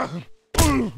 Ugh!